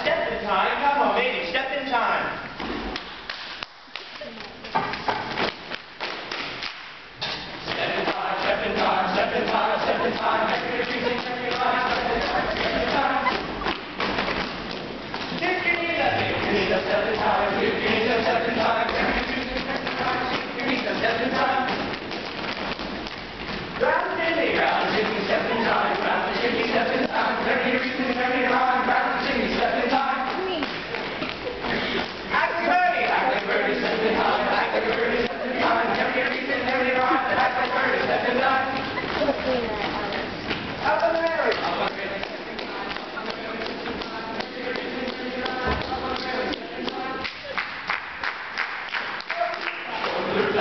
step in time. Come on, baby, step in time. Step in time, step in time, step in time, step in time. Every Tuesday, every line, step in time, step in time. Give me that, give me that, step in time, give me that, step in time.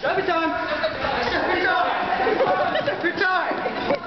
Stop it, Tom! Stop it, Tom! Stop it, Tom!